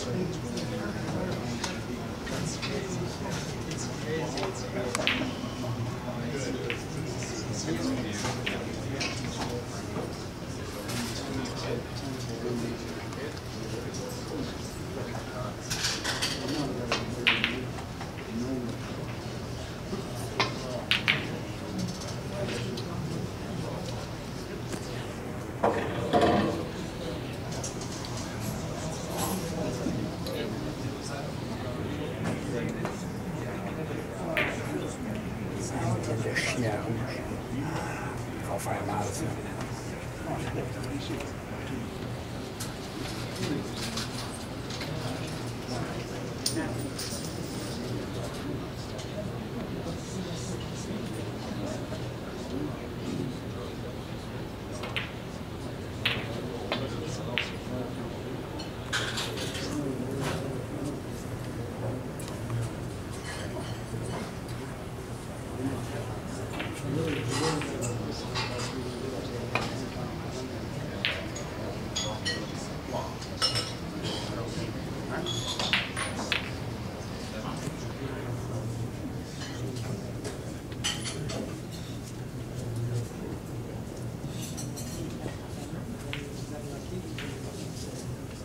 Thanks. Yeah. I'll find out.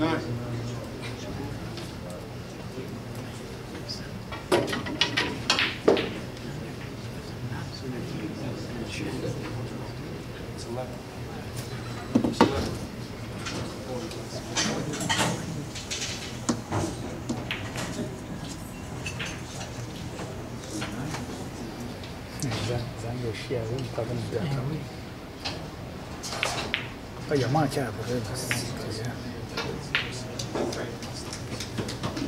Nice. Saygılar. Saygılar. زن یاشی از اون قبل میدهتم آیا ما که بود